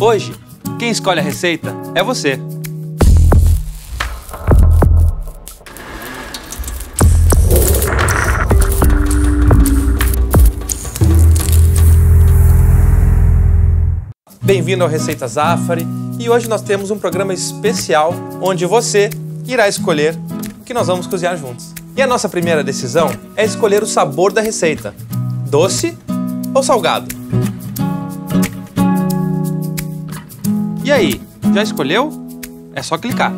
Hoje, quem escolhe a receita é você. Bem-vindo ao Receita Zafari e hoje nós temos um programa especial onde você irá escolher o que nós vamos cozinhar juntos. E a nossa primeira decisão é escolher o sabor da receita: doce ou salgado? E aí, já escolheu? É só clicar.